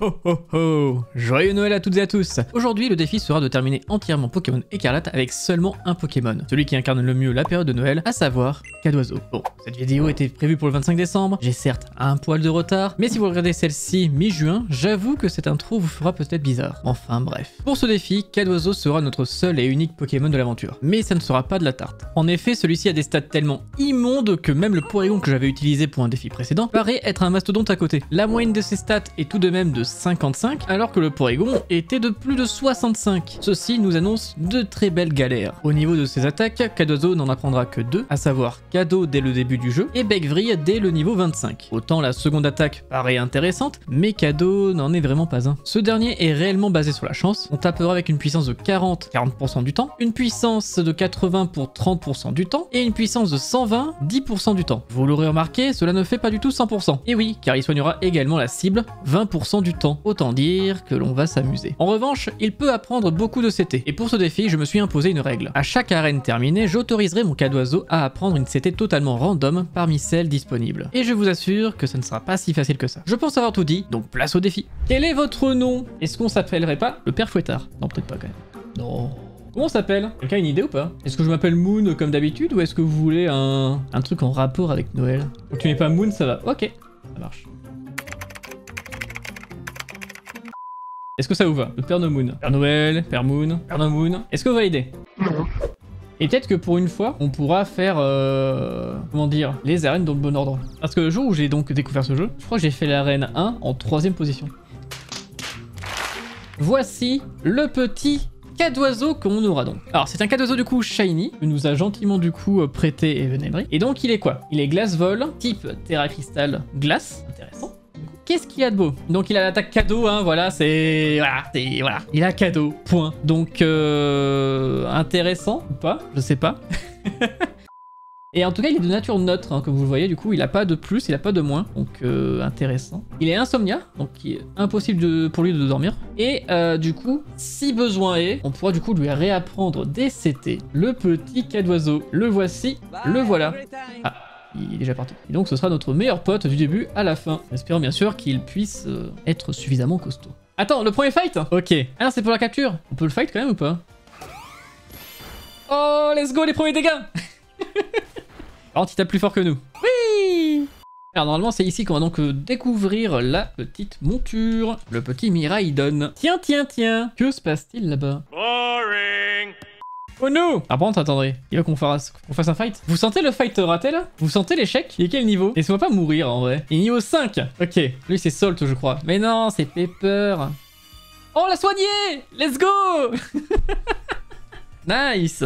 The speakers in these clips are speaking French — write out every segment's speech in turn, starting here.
Ho ho Joyeux Noël à toutes et à tous Aujourd'hui, le défi sera de terminer entièrement Pokémon Écarlate avec seulement un Pokémon, celui qui incarne le mieux la période de Noël, à savoir Cadoiseau. Bon, cette vidéo était prévue pour le 25 décembre, j'ai certes un poil de retard, mais si vous regardez celle-ci mi-juin, j'avoue que cette intro vous fera peut-être bizarre. Enfin bref. Pour ce défi, Cadoiseau sera notre seul et unique Pokémon de l'aventure, mais ça ne sera pas de la tarte. En effet, celui-ci a des stats tellement immondes que même le Porygon que j'avais utilisé pour un défi précédent paraît être un mastodonte à côté. La moyenne de ses stats est tout de même de 55, alors que le Porygon était de plus de 65. Ceci nous annonce de très belles galères. Au niveau de ses attaques, Cadozo n'en apprendra que deux, à savoir Cadeau dès le début du jeu et Beckvrille dès le niveau 25. Autant la seconde attaque paraît intéressante, mais Cadeau n'en est vraiment pas un. Ce dernier est réellement basé sur la chance, on tapera avec une puissance de 40, 40% du temps, une puissance de 80 pour 30% du temps, et une puissance de 120, 10% du temps. Vous l'aurez remarqué, cela ne fait pas du tout 100%. Et oui, car il soignera également la cible 20% du temps. Autant dire que l'on va s'amuser. En revanche, il peut apprendre beaucoup de CT. Et pour ce défi, je me suis imposé une règle. À chaque arène terminée, j'autoriserai mon cadoiseau à apprendre une CT totalement random parmi celles disponibles. Et je vous assure que ça ne sera pas si facile que ça. Je pense avoir tout dit, donc place au défi. Quel est votre nom? Est-ce qu'on s'appellerait pas le père Fouettard? Non, peut-être pas quand même. Non. Comment on s'appelle? Quelqu'un a une idée ou pas? Est-ce que je m'appelle Moon comme d'habitude ou est-ce que vous voulez un, un truc en rapport avec Noël? Donc tu mets pas Moon, ça va. Ok, ça marche. Est-ce que ça vous va Le Père. Père Noël, Père Moon, Père. Est-ce que vous validez Non. Et peut-être que pour une fois, on pourra faire, euh, comment dire, les arènes dans le bon ordre. Parce que le jour où j'ai donc découvert ce jeu, je crois que j'ai fait l'arène 1 en troisième position. Voici le petit cadoiseau qu'on aura donc. Alors c'est un cadoiseau du coup shiny, que nous a gentiment du coup euh, prêté Evenebri. Et donc il est quoi? Il est glace vol, type terra cristal glace, intéressant. Qu'est-ce qu'il a de beau? Donc il a l'attaque cadeau, hein, voilà, c'est... Voilà, c'est... Voilà. Il a cadeau, point. Donc, euh... Intéressant, ou pas? Je sais pas. Et en tout cas, il est de nature neutre, hein, comme vous le voyez, du coup, il a pas de plus, il a pas de moins, donc euh, intéressant. Il est insomnia, donc il est impossible pour lui de dormir. Et euh, du coup, si besoin est, on pourra du coup lui réapprendre des CT. Le petit cadoiseau, le voici, le voilà. Ah, il est déjà parti. Et donc ce sera notre meilleur pote du début à la fin. Espérons bien sûr qu'il puisse euh, être suffisamment costaud. Attends, le premier fight? Ok. Ah c'est pour la capture? On peut le fight quand même ou pas? Oh, let's go les premiers dégâts Par contre, il tape plus fort que nous. Oui alors normalement c'est ici qu'on va donc euh, découvrir la petite monture, le petit Miraidon. Tiens, tiens, tiens, que se passe-t-il là-bas? Boring. Oh no Par contre, attendez, il va qu'on fasse, un fight. Vous sentez le fight raté là Vous sentez l'échec Il est quel niveau Et ça va pas mourir en vrai. Il est niveau 5 Ok, lui c'est Salt je crois. Mais non, c'est Pepper. Oh, on l'a soigné Let's go Nice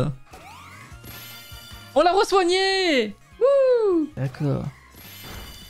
On l'a resoigné Wouh D'accord.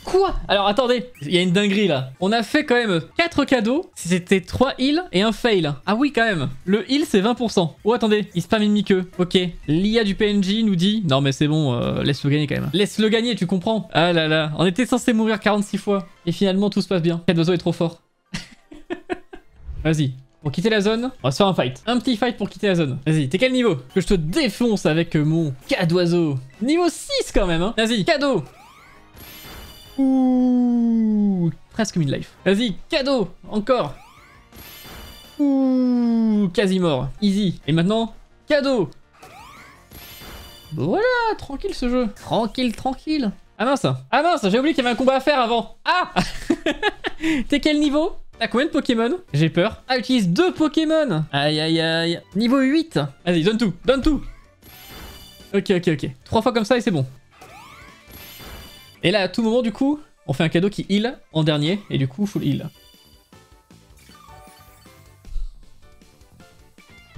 Quoi Alors attendez, il y a une dinguerie là. On a fait quand même 4 cadeaux, c'était 3 heals et un fail. Ah oui quand même. Le heal c'est 20%. Oh attendez, il spam une queue. Ok, l'IA du PNJ nous dit... Non mais c'est bon, euh, laisse-le gagner quand même. Laisse-le gagner, tu comprends Ah là là, on était censé mourir 46 fois. Et finalement tout se passe bien. Cadozo est trop fort. Vas-y, pour quitter la zone, on va se faire un fight. Un petit fight pour quitter la zone. Vas-y, t'es quel niveau Que je te défonce avec mon cadoiseau. Niveau 6 quand même, hein. Vas-y, cadeau Ouh, presque mid-life. Vas-y, cadeau, encore. Ouh, quasi mort. Easy. Et maintenant, cadeau. Voilà, tranquille ce jeu. Tranquille, tranquille. Ah mince, ah mince, j'ai oublié qu'il y avait un combat à faire avant. Ah T'es quel niveau? T'as combien de Pokémon? J'ai peur. Ah, utilise deux Pokémon Aïe, aïe, aïe. Niveau 8 Vas-y, donne tout, donne tout Ok, ok, ok. Trois fois comme ça et c'est bon. Et là, à tout moment, du coup, on fait un cadeau qui heal en dernier, et du coup, full heal.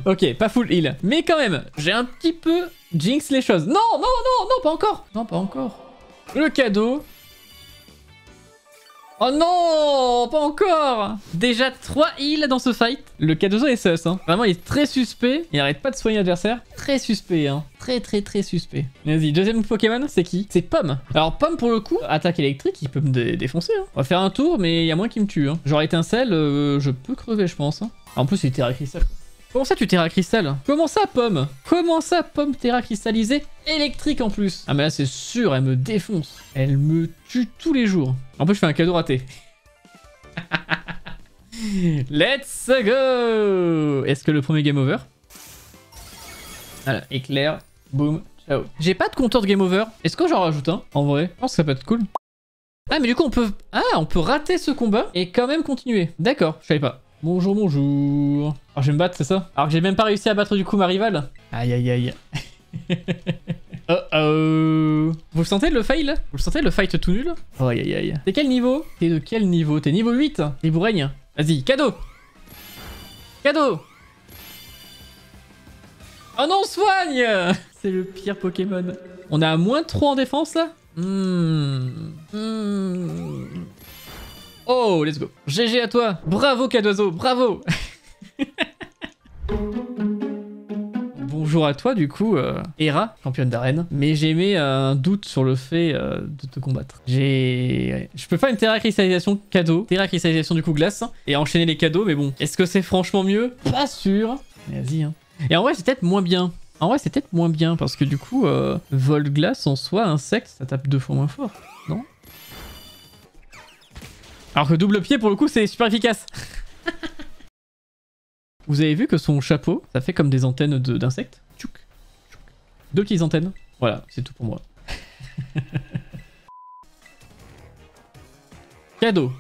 Ok, pas full heal. Mais quand même, j'ai un petit peu jinx les choses. Non, non, non, non, pas encore. Non, pas encore. Le cadeau. Oh non, pas encore Déjà 3 heals dans ce fight. Le Cadozo est sus, hein. Vraiment, il est très suspect. Il arrête pas de soigner l'adversaire. Très suspect, hein. Très, très, très suspect. Vas-y, deuxième Pokémon, c'est qui? C'est Pomme. Alors, Pomme, pour le coup, attaque électrique, il peut me dé défoncer. Hein. On va faire un tour, mais il y a moins qu'il me tue. Hein. Genre étincelle, euh, je peux crever, je pense. Hein. En plus, il terra cristal. Comment ça, tu terra cristal Comment ça, Pomme? Comment ça, Pomme terra cristallisée Électrique en plus Ah, mais là, c'est sûr, elle me défonce. Elle me tue tous les jours. En plus, je fais un cadeau raté. Let's go Est-ce que le premier game over? Voilà, éclair, boum, ciao. J'ai pas de compteur de game over. Est-ce que j'en rajoute un En vrai, je pense que ça peut être cool. Ah, mais du coup, on peut... Ah, on peut rater ce combat et quand même continuer. D'accord, je savais pas. Bonjour, bonjour. Alors, je vais me battre, c'est ça Alors que j'ai même pas réussi à battre du coup ma rivale. Aïe, aïe, aïe. oh oh. Vous le sentez le fail Vous le sentez le fight tout nul Oh aïe aïe aïe. T'es quel niveau T'es de quel niveau T'es niveau 8 T'es bourreigne Vas-y, cadeau Cadeau Oh non, soigne C'est le pire Pokémon. On a à moins de 3 en défense là. Hmm. Oh, let's go. GG à toi. Bravo, Cadoiseau, bravo. Bonjour à toi, du coup, euh, Hera, championne d'arène. Mais j'ai mis un doute sur le fait euh, de te combattre. J'ai... Je peux faire une terra cristallisation cadeau, terra cristallisation du coup glace, et enchaîner les cadeaux, mais bon. Est-ce que c'est franchement mieux? Pas sûr. Vas-y, hein. Et en vrai, c'est peut-être moins bien. En vrai, c'est peut-être moins bien, parce que du coup, euh, vol glace en soi, insecte, ça tape deux fois moins fort, non? Alors que double pied, pour le coup, c'est super efficace. Vous avez vu que son chapeau, ça fait comme des antennes d'insectes? Deux petites antennes? Voilà, c'est tout pour moi. cadeau.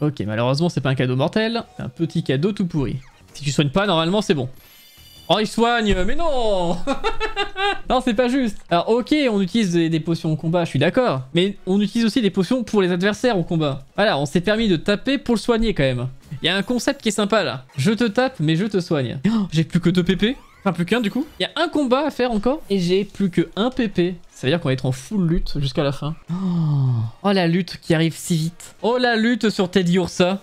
Ok, malheureusement, c'est pas un cadeau mortel. C'est un petit cadeau tout pourri. Si tu soignes pas, normalement, c'est bon. Oh, il soigne Mais non Non, c'est pas juste. Alors, ok, on utilise des, potions au combat, je suis d'accord. Mais on utilise aussi des potions pour les adversaires au combat. Voilà, on s'est permis de taper pour le soigner quand même. Il y a un concept qui est sympa là. Je te tape, mais je te soigne. Oh, j'ai plus que 2 PP. Enfin, plus qu'un du coup. Il y a un combat à faire encore. Et j'ai plus que 1 PP. Ça veut dire qu'on va être en full lutte jusqu'à la fin. Oh. oh, la lutte qui arrive si vite. Oh, la lutte sur Teddy Ursa.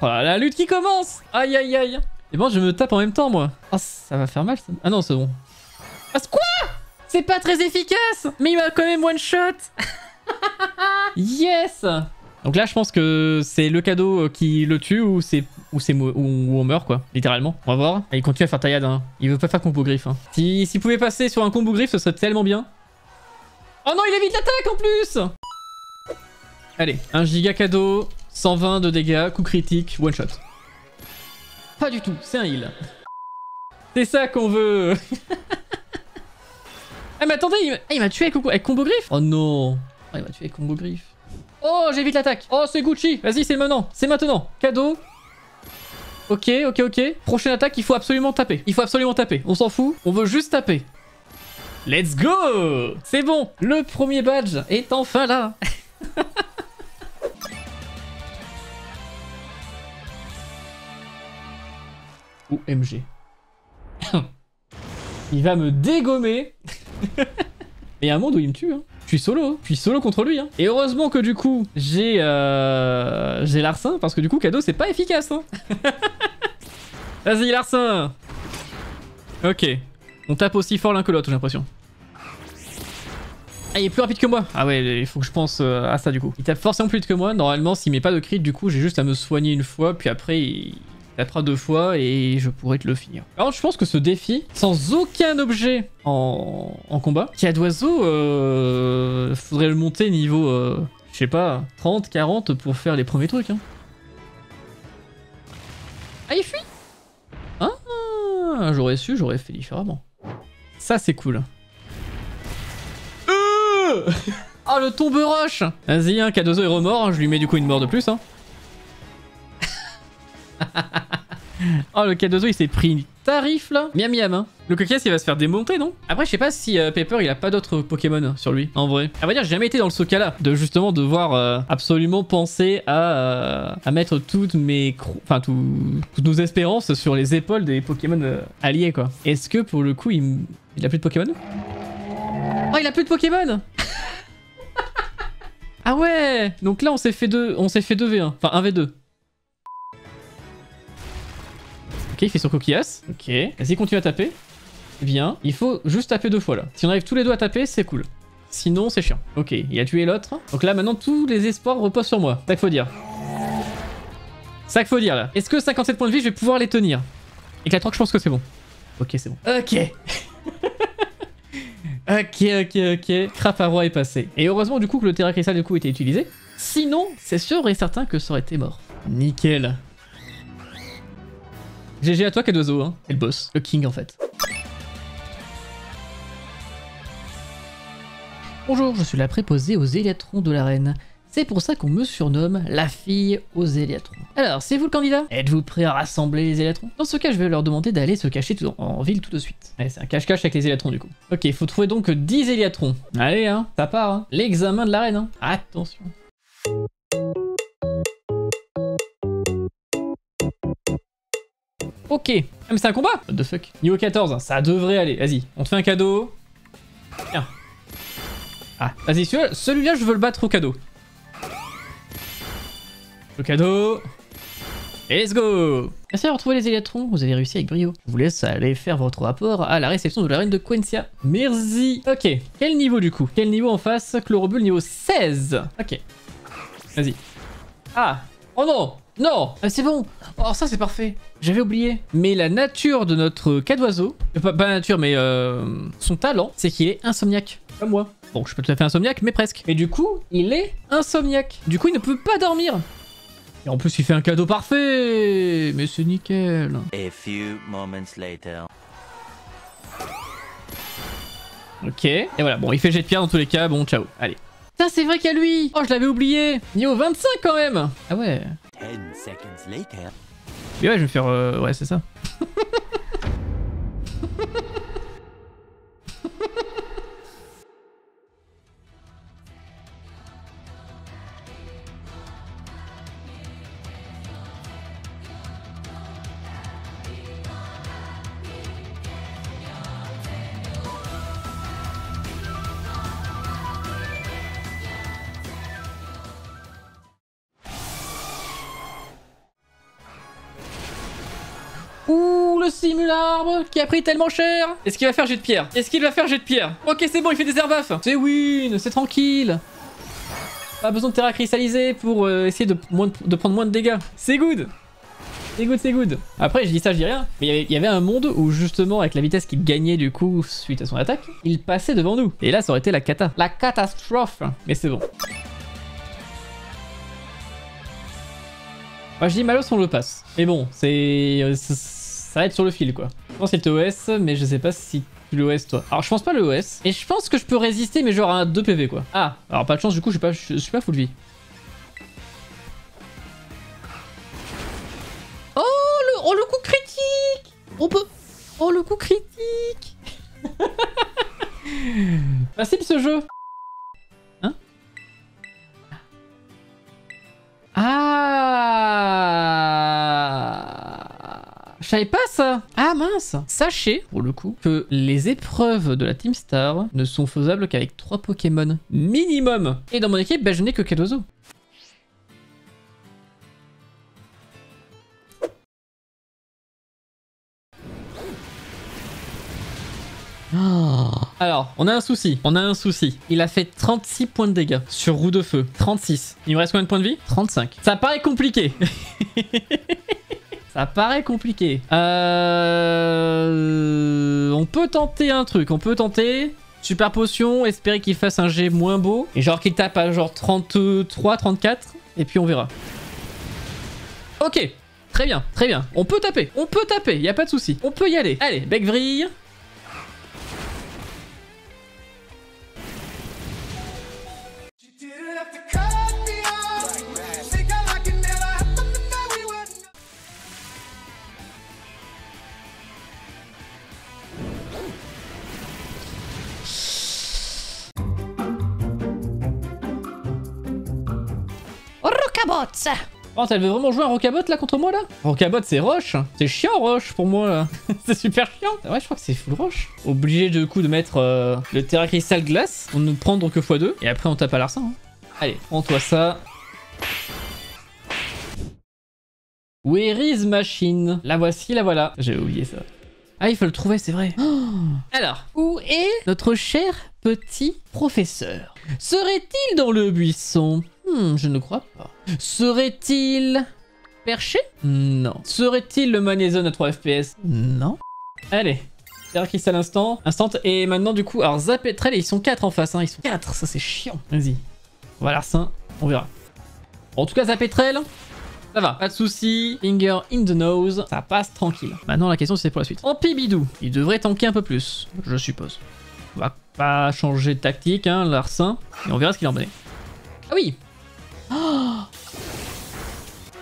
Oh, la lutte qui commence Aïe, aïe, aïe et bon, je me tape en même temps, moi. Ah, ça va faire mal, ça. Ah non, c'est bon. Ah, quoi? C'est pas très efficace Mais il m'a quand même one-shot Yes Donc là, je pense que c'est le cadeau euh, qui le tue ou c'est ou c'est où on meurt, quoi. Littéralement. On va voir. Il continue à faire taillade, hein. Il veut pas faire combo griffe, hein. S'il si pouvait passer sur un combo griffe, ce serait tellement bien. Oh non, il évite l'attaque en plus Allez, un giga cadeau, 120 de dégâts, coup critique, one shot. Pas du tout, c'est un heal. C'est ça qu'on veut Ah mais attendez, il m'a tué avec, combo griffe? Oh non oh, Il m'a tué avec combo griffe. Oh, j'évite l'attaque Oh, c'est Gucci Vas-y, c'est maintenant C'est maintenant Cadeau Ok, ok, ok. Prochaine attaque, il faut absolument taper. Il faut absolument taper. On s'en fout. On veut juste taper. Let's go C'est bon Le premier badge est enfin là ou MG. il va me dégommer. il y a un monde où il me tue. Hein. Je suis solo, je suis solo contre lui. Hein. Et heureusement que du coup, j'ai euh... j'ai Larsin, parce que du coup, cadeau, c'est pas efficace. Hein. Vas-y, Larsin Ok. On tape aussi fort l'un que l'autre, j'ai l'impression. Ah, il est plus rapide que moi. Ah ouais, il faut que je pense euh, à ça du coup. Il tape forcément plus vite que moi. Normalement, s'il met pas de crit, du coup, j'ai juste à me soigner une fois, puis après, il tapera deux fois et je pourrais te le finir. Alors je pense que ce défi, sans aucun objet en, combat, qui a d'oiseau, euh, faudrait le monter niveau, euh, je sais pas, 30, 40 pour faire les premiers trucs. Hein. Ah il fuit? Ah J'aurais su, j'aurais fait différemment. Ça c'est cool. Euh oh le tombe roche Vas-y, hein, K2O est remords, hein, je lui mets du coup une mort de plus. Hein. oh, le K2O, il s'est pris une tarif là. Miam miam, hein. Le coquillage, il va se faire démonter, non? Après, je sais pas si euh, Pepper, il a pas d'autres Pokémon sur lui, en vrai. À vrai dire, j'ai jamais été dans ce cas-là, de justement devoir euh, absolument penser à, euh, à mettre toutes mes... Enfin, toutes nos espérances sur les épaules des Pokémon alliés, quoi. Est-ce que, pour le coup, il... il a plus de Pokémon? Oh, il a plus de Pokémon Ah ouais Donc là, on s'est fait 2 on s'est fait 2v1. Enfin, 1v2. Ok, il fait son coquillasse. Ok. Vas-y, continue à taper. Bien. Il faut juste taper deux fois là. Si on arrive tous les deux à taper, c'est cool. Sinon, c'est chiant. Ok, il a tué l'autre. Donc là, maintenant, tous les espoirs reposent sur moi. Ça qu'il faut dire. Ça qu'il faut dire là. Est-ce que 57 points de vie, je vais pouvoir les tenir? Et que je pense que c'est bon. Ok, c'est bon. Ok. ok, ok, ok. Crap à roi est passé. Et heureusement, du coup, que le Terra Crystal, du coup, était utilisé. Sinon, c'est sûr et certain que ça aurait été mort. Nickel. GG à toi, Kadozo, hein. C'est le boss. Le king, en fait. Bonjour, je suis la préposée aux éliatrons de l'arène. C'est pour ça qu'on me surnomme la fille aux éliatrons. Alors, c'est vous le candidat? Êtes-vous prêt à rassembler les éliatrons Dans ce cas, je vais leur demander d'aller se cacher tout en, en ville tout de suite. Allez, c'est un cache-cache avec les éliatrons du coup. Ok, il faut trouver donc 10 éliatrons. Allez, hein, ça part, hein. L'examen de l'arène, hein. Attention. Ok. Ah, mais c'est un combat What the fuck Niveau 14, hein, ça devrait aller. Vas-y, on te fait un cadeau. Tiens. Ah, vas-y, celui-là, je veux le battre au cadeau. Le cadeau. Let's go Merci d'avoir trouvé les éliatrons, vous avez réussi avec brio. Je vous laisse aller faire votre rapport à la réception de la reine de Quencia. Merci Ok, quel niveau du coup? Quel niveau en face? Chlorobule niveau 16 Ok. Vas-y. Ah Oh non Non ah, C'est bon Oh ça c'est parfait J'avais oublié. Mais la nature de notre cas d'oiseau, euh, pas, pas nature mais euh, son talent, c'est qu'il est insomniaque. Comme moi. Bon, je suis pas tout à fait insomniaque, mais presque. Et du coup, il est insomniaque. Du coup, il ne peut pas dormir. Et en plus, il fait un cadeau parfait Mais c'est nickel A few moments later. Ok. Et voilà, bon, il fait jet de pierre dans tous les cas. Bon, ciao. Allez. Putain, c'est vrai qu'il y a lui Oh, je l'avais oublié Niveau 25 quand même Ah ouais. 10 seconds later. Mais ouais, je vais faire... euh, Ouais, c'est ça. Simularbre qui a pris tellement cher Est-ce qu'il va faire jet de pierre Est-ce qu'il va faire jet de pierre Ok, c'est bon, il fait des airbuffs C'est win, c'est tranquille Pas besoin de terra cristallisé pour euh, essayer de, moins de, prendre moins de dégâts. C'est good C'est good, c'est good Après, je dis ça, je dis rien, mais il y avait- il y avait un monde où justement, avec la vitesse qu'il gagnait du coup suite à son attaque, il passait devant nous. Et là, ça aurait été la cata. La catastrophe Mais c'est bon. Moi je dis Malos on le passe. Mais bon, c'est. Ça- va être sur le fil quoi. Je pense que c'est OS, mais je sais pas si tu l'OS toi. Alors je pense pas le OS. Et je pense que je peux résister, mais genre à 2 PV quoi. Ah, alors pas de chance du coup, je suis pas, je, je suis pas full vie. Oh le, oh, le coup critique On peut. Oh le coup critique Facile ce jeu Hein? Ah Je savais pas ça Ah mince Sachez, pour le coup, que les épreuves de la Team Star ne sont faisables qu'avec 3 Pokémon minimum. Et dans mon équipe, bah, je n'ai que Kadozo. Oh. Alors, on a un souci, on a un souci. Il a fait 36 points de dégâts sur roue de feu. 36. Il me reste combien de points de vie? 35. Ça paraît compliqué. Ça paraît compliqué. Euh... On peut tenter un truc, on peut tenter... Super potion, espérer qu'il fasse un G moins beau. Et genre qu'il tape à genre 33, 34. Et puis on verra. Ok, très bien, très bien. On peut taper, on peut taper, y a pas de souci. On peut y aller. Allez, bec vrille. Oh, elle veut vraiment jouer un Rocabot là contre moi là Rocabot c'est Roche. C'est chiant Roche pour moi là. C'est super chiant. Ouais je crois que c'est full Roche. Obligé du coup de mettre euh, le Terra Crystal Glace. On ne prendre que x2 et après on tape à l'arsen hein. Allez, prends-toi ça. Where is Machine? La voici, la voilà. J'avais oublié ça. Ah, il faut le trouver, c'est vrai. Oh. Alors, où est notre cher petit professeur? Serait-il dans le buisson? Hmm, je ne crois pas. Serait-il perché? Non. Serait-il le magnésium à 3 FPS Non. Allez. Terra Crystal instant. Instant. Et maintenant, du coup, alors Zap et Trell, ils sont 4 en face. Hein. Ils sont 4. Ça, c'est chiant. Vas-y. On va l'arsen. On verra. En tout cas, Zap et Trell, Ça va, pas de soucis. Finger in the nose, ça passe tranquille. Maintenant, la question c'est pour la suite. En Pibidou, il devrait tanker un peu plus, je suppose. On va pas changer de tactique, hein, Larsin. Et on verra ce qu'il en est. Ah oui Oh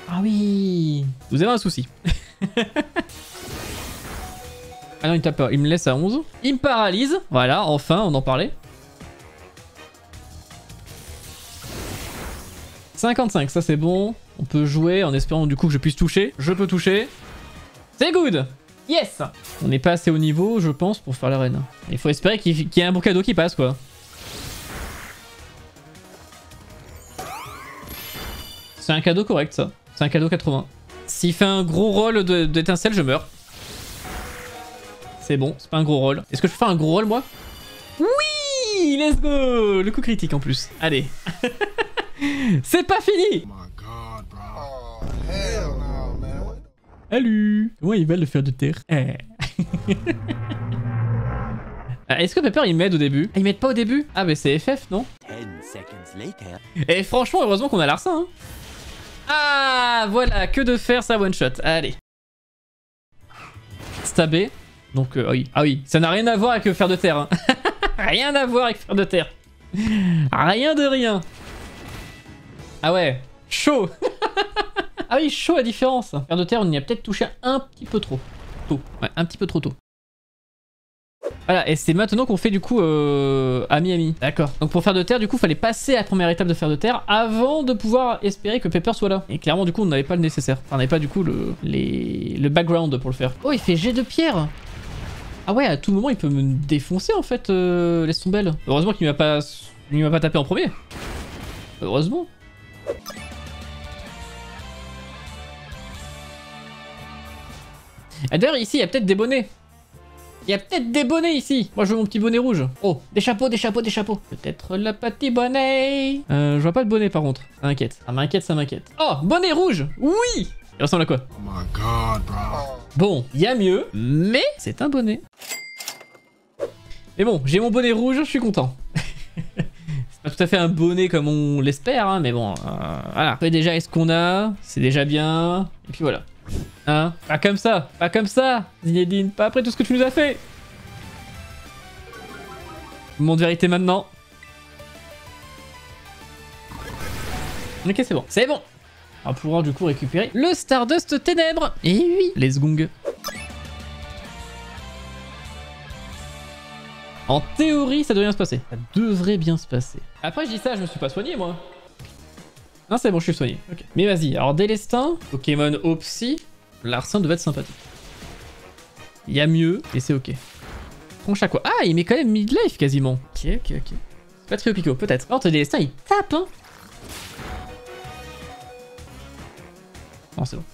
Ah oui Vous avez un souci. ah non, il tape pas. Il me laisse à 11. Il me paralyse. Voilà, enfin, on en parlait. 55, ça c'est bon. On peut jouer en espérant du coup que je puisse toucher. Je peux toucher. C'est good Yes On n'est pas assez haut niveau, je pense, pour faire la reine. Il faut espérer qu'il qu'il y ait un bon cadeau qui passe, quoi. C'est un cadeau correct, ça. C'est un cadeau 80. S'il fait un gros rôle de- d'étincelle, je meurs. C'est bon, c'est pas un gros rôle. Est-ce que je peux faire un gros rôle, moi? Oui Let's go Le coup critique, en plus. Allez. c'est pas fini my god, bro. Oh, hell no, man. What Salut Comment il va le faire de terre? Eh. Ah, Est-ce que Pepper il m'aide au début? Ah, Il m'aide pas au début? Ah, mais c'est FF, non? Ten seconds later. Et franchement, heureusement qu'on a Larsin. Hein. Ah, voilà, que de faire ça one shot. Allez. Stabé. Donc, euh, oui. Ah oui, ça n'a rien à voir avec faire de terre. hein. rien à voir avec faire de terre. Rien de rien. Ah ouais, chaud. ah oui, chaud la différence. Faire de terre, on y a peut-être touché un petit peu trop tôt. Ouais, un petit peu trop tôt. Voilà, et c'est maintenant qu'on fait du coup euh, à Miami. D'accord. Donc pour faire de terre, du coup, fallait passer à la première étape de faire de terre avant de pouvoir espérer que Pepper soit là. Et clairement, du coup, on n'avait pas le nécessaire. Enfin, on n'avait pas du coup le, les, le background pour le faire. Oh, il fait jet de pierre Ah ouais, à tout moment, il peut me défoncer en fait, euh, laisse tomber. Heureusement qu'il ne m'a pas, il m'a pas tapé en premier. Heureusement. Ah, D'ailleurs, ici, il y a peut-être des bonnets. Il y a peut-être des bonnets ici. Moi, je veux mon petit bonnet rouge. Oh, des chapeaux, des chapeaux, des chapeaux. Peut-être le petit bonnet. Euh, je vois pas le bonnet par contre. Ça m'inquiète. Ça m'inquiète, ça m'inquiète. Oh, bonnet rouge. Oui. Il ressemble à quoi? Oh my god, bro. Bon, il y a mieux, mais c'est un bonnet. Mais bon, j'ai mon bonnet rouge, je suis content. c'est pas tout à fait un bonnet comme on l'espère, hein, mais bon, euh, voilà. Après déjà, est-ce qu'on a? C'est déjà bien. Et puis voilà. Hein Pas comme ça, pas comme ça, Zinedine, pas après tout ce que tu nous as fait. Monde vérité maintenant. Ok, c'est bon. C'est bon. On va pouvoir du coup récupérer le Stardust Ténèbres. Et oui, les Gong. En théorie, ça devrait bien se passer. Ça devrait bien se passer. Après, je dis ça, je me suis pas soigné, moi. Non, c'est bon, je suis soigné. Mais vas-y, alors Délestin, Pokémon Opsy, Larsin devait être sympathique. Il y a mieux, et c'est ok. Tronche à quoi Ah, il met quand même midlife quasiment. Ok, ok, ok. Pas très pico, peut-être. Contre, Délestin, il tape, hein. Non, c'est bon.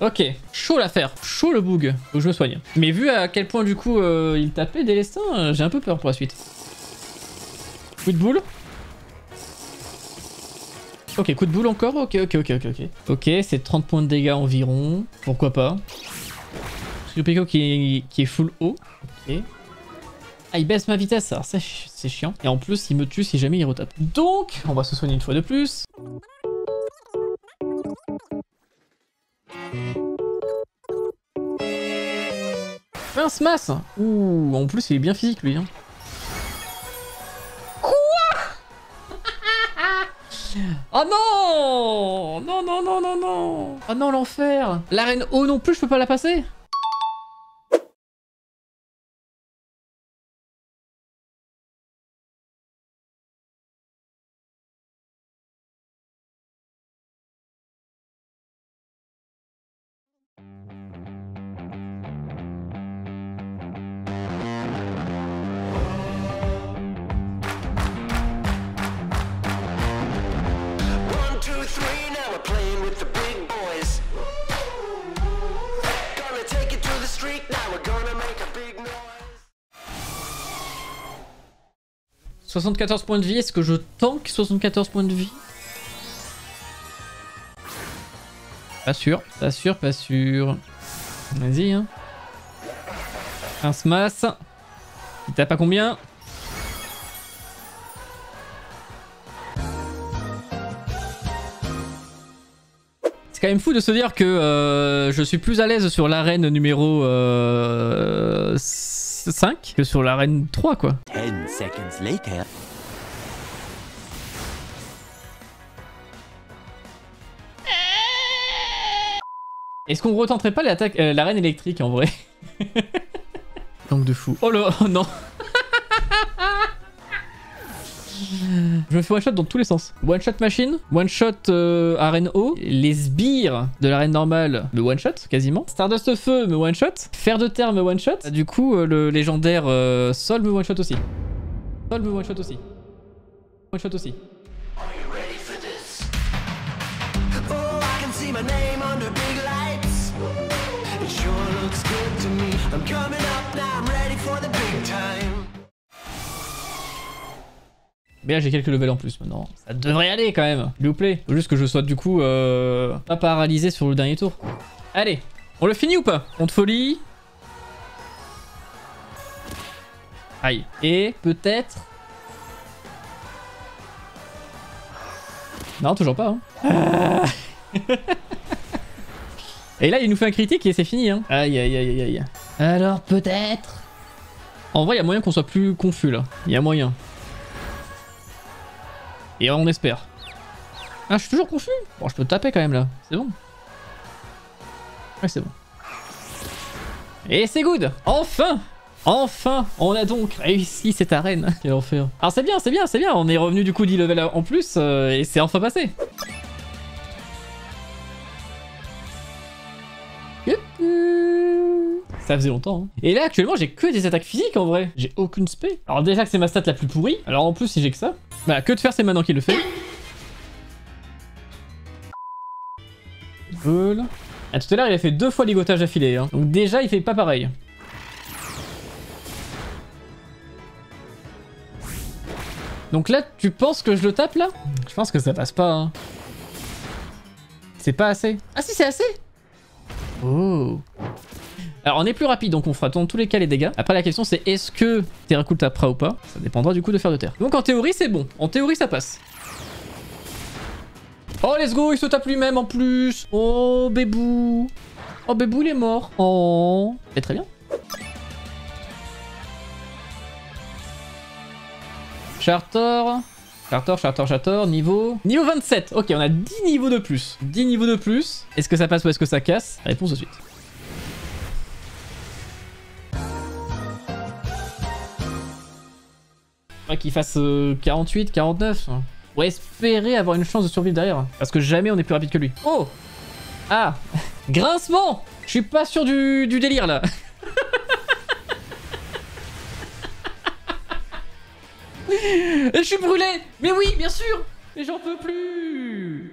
Ok, chaud l'affaire, chaud le bug. Faut que je me soigne. Mais vu à quel point du coup euh, il tapait Délestin, euh, j'ai un peu peur pour la suite. Coup de boule. Ok, coup de boule encore Ok, ok, ok, ok, ok. Ok, c'est 30 points de dégâts environ. Pourquoi pas Pico qui qui est full haut. Ok. Ah, il baisse ma vitesse, alors c'est chiant. Et en plus, il me tue si jamais il retape. Donc, on va se soigner une fois de plus. Mince masse Ouh, en plus il est bien physique lui. Hein. Oh non! Non, non, non, non, non! Oh non, l'enfer! L'arène haut non plus, je peux pas la passer? 74 points de vie, est-ce que je tank 74 points de vie? Pas sûr, pas sûr, pas sûr. Vas-y, hein. Un smash. Il tape à combien? Même fou de se dire que euh, je suis plus à l'aise sur l'arène numéro euh, 5 que sur l'arène 3 quoi. Ten seconds later. Est-ce qu'on retenterait pas l'attaque, euh, l'arène électrique en vrai? Langue de fou. Oh là, oh non Je me fais one shot dans tous les sens. One shot machine, one shot euh, arène haut, les sbires de l'arène normale me one shot quasiment. Stardust feu me one shot, fer de terre me one shot. Du coup, euh, le légendaire euh, sol me one shot aussi. Sol me one shot aussi. One shot aussi. Mais là j'ai quelques levels en plus maintenant. Ça devrait aller quand même, s'il vous plaît. Faut juste que je sois du coup euh, pas paralysé sur le dernier tour. Allez, on le finit ou pas? Compte folie. Aïe. Et peut-être... Non, toujours pas. Hein. et là il nous fait un critique et c'est fini. Hein. Aïe aïe aïe aïe aïe. Alors peut-être... En vrai il y a moyen qu'on soit plus confus là. Il y a moyen. Et on espère. Ah, je suis toujours confus. Bon, je peux taper quand même là. C'est bon. Ouais, c'est bon. Et c'est good. Enfin Enfin On a donc réussi cette arène. Quel enfer. Alors c'est bien, c'est bien, c'est bien. On est revenu du coup 10 levels en plus euh, et c'est enfin passé. Ça faisait longtemps. hein. Et là actuellement j'ai que des attaques physiques en vrai. J'ai aucune spé. Alors déjà que c'est ma stat la plus pourrie. Alors en plus si j'ai que ça. Bah que de faire c'est maintenant qu'il le fait. Vol. Ah, tout à l'heure il a fait deux fois ligotage affilé. Hein. Donc déjà il fait pas pareil. Donc là tu penses que je le tape là? Je pense que ça passe pas. Hein. C'est pas assez. Ah si c'est assez Oh alors on est plus rapide donc on fera dans tous les cas les dégâts. Après la question c'est est-ce que Terracool tapera ou pas? Ça dépendra du coup de faire de terre. Donc en théorie c'est bon, en théorie ça passe. Oh let's go, il se tape lui-même en plus Oh bébou Oh bébou il est mort Oh Et très bien. Chartor Chartor, Chartor, Chartor, niveau... Niveau 27 Ok, on a 10 niveaux de plus. 10 niveaux de plus. Est-ce que ça passe ou est-ce que ça casse? Réponse de suite. Faudrait qu'il fasse euh, 48, 49. Pour espérer avoir une chance de survivre derrière. Parce que jamais on est plus rapide que lui. Oh. Ah. Grincement. Je suis pas sûr du, du délire là. Je suis brûlé. Mais oui, bien sûr. Mais j'en peux plus.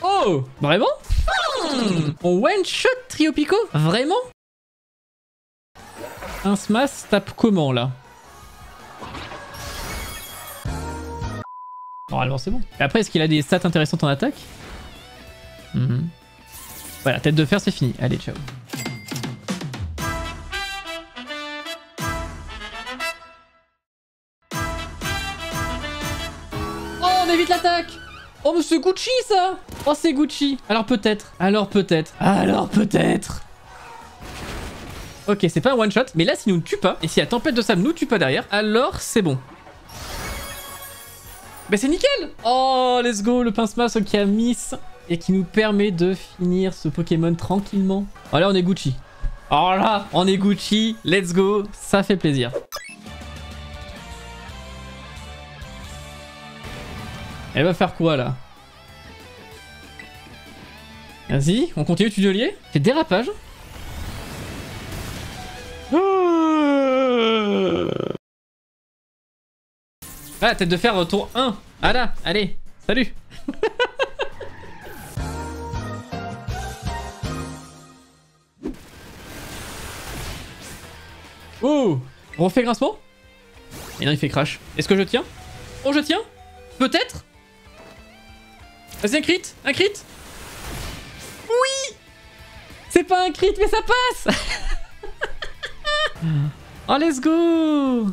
Oh. Vraiment? Hmm, On one-shot Trio Pico? Vraiment? Un smash tape comment là? Normalement c'est bon. Après est-ce qu'il a des stats intéressantes en attaque? Mhm. Voilà, tête de fer c'est fini. Allez, ciao. Oh, on évite l'attaque Oh, mais c'est Gucci ça Oh, c'est Gucci Alors peut-être, alors peut-être, alors peut-être Ok, c'est pas un one shot, mais là, s'il nous tue pas, et si la tempête de sable nous tue pas derrière, alors c'est bon. Bah c'est nickel Oh, let's go, le pince-masse qui a miss et qui nous permet de finir ce Pokémon tranquillement. Oh là, on est Gucci. Oh là, on est Gucci, let's go, ça fait plaisir. Elle va faire quoi là? Vas-y, on continue tunnelier C'est dérapage. Ah, tête de fer tour 1. Ah là, allez, salut. oh, on refait grincement? Et non, il fait crash. Est-ce que je tiens? Oh, je tiens? Peut-être? Vas-y, un crit Un crit. Oui! C'est pas un crit, mais ça passe Oh, let's go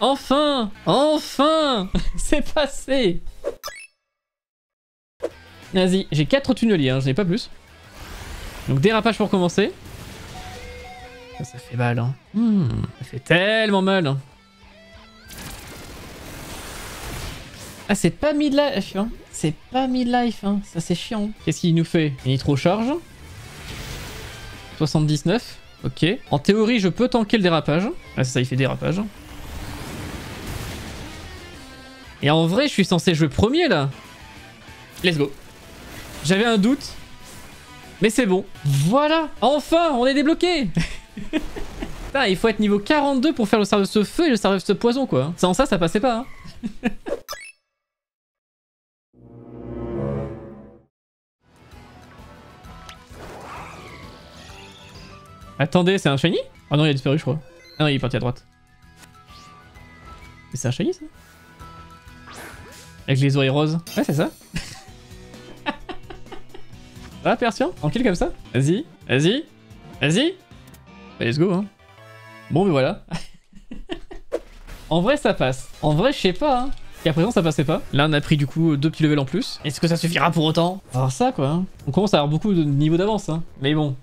Enfin Enfin C'est passé Vas-y, j'ai 4 tunneliers, hein, je n'ai pas plus. Donc dérapage pour commencer. Ça, ça fait mal, hein. Hmm, ça fait tellement mal. hein. Ah, c'est pas mid-life, hein. C'est pas mid-life, hein. Ça, c'est chiant. Qu'est-ce qu'il nous fait? Il nitro charge. 79. Ok. En théorie, je peux tanker le dérapage. Ah, ça, il fait dérapage. Et en vrai, je suis censé jouer premier, là. Let's go. J'avais un doute. Mais c'est bon. Voilà. Enfin, on est débloqué. Putain, il faut être niveau 42 pour faire le service de feu et le service de poison, quoi. Sans ça, ça passait pas. Hein. Attendez, c'est un shiny Oh non, il a disparu, je crois. Ah non, il est parti à droite. Mais c'est un shiny, ça Avec les oreilles roses. Ouais, c'est ça. Ah, Persian Tranquille comme ça Vas-y, vas-y, vas-y Bah, let's go, hein. Bon, mais voilà. en vrai, ça passe. En vrai, je sais pas, hein. Jusqu'à présent, ça passait pas. Là, on a pris du coup deux petits levels en plus. Est-ce que ça suffira pour autant? On va voir ça, quoi. hein. On commence à avoir beaucoup de niveaux d'avance, hein. Mais bon,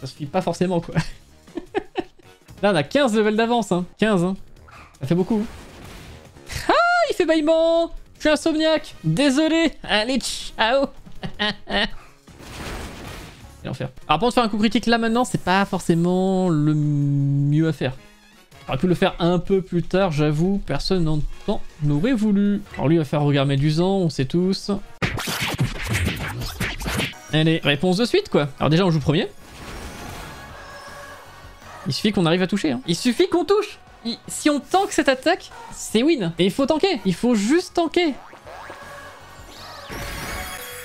ça suffit pas forcément, quoi. Là, on a 15 levels d'avance, hein. 15, hein. Ça fait beaucoup. Ah, il fait baillement Je suis insomniaque Désolé Allez, ciao Quel enfer. Alors, pour faire un coup critique là maintenant, c'est pas forcément le mieux à faire. J'aurais pu le faire un peu plus tard, j'avoue. Personne n'aurait voulu. Alors, lui il va faire regard médusant, on sait tous. Allez, réponse de suite, quoi. Alors, déjà, on joue premier. Il suffit qu'on arrive à toucher. Hein. Il suffit qu'on touche. Il- Si on tank cette attaque, c'est win. Et il faut tanker. Il faut juste tanker.